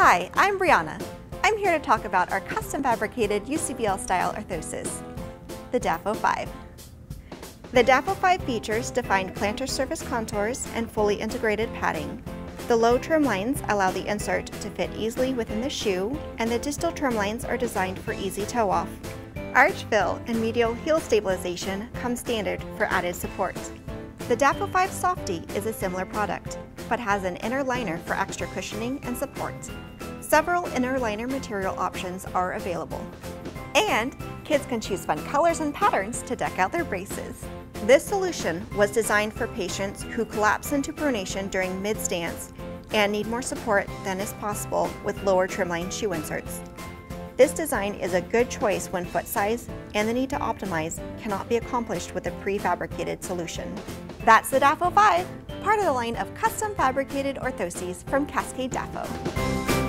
Hi, I'm Brianna. I'm here to talk about our custom fabricated UCBL style orthosis, the DAFO 5. The DAFO 5 features defined plantar surface contours and fully integrated padding. The low trim lines allow the insert to fit easily within the shoe, and the distal trim lines are designed for easy toe off. Arch fill and medial heel stabilization come standard for added support. The DAFO 5 Softy is a similar product, but has an inner liner for extra cushioning and support. Several inner liner material options are available. And kids can choose fun colors and patterns to deck out their braces. This solution was designed for patients who collapse into pronation during mid-stance and need more support than is possible with lower trimline shoe inserts. This design is a good choice when foot size and the need to optimize cannot be accomplished with a prefabricated solution. That's the DAFO 5, part of the line of custom fabricated orthoses from Cascade DAFO.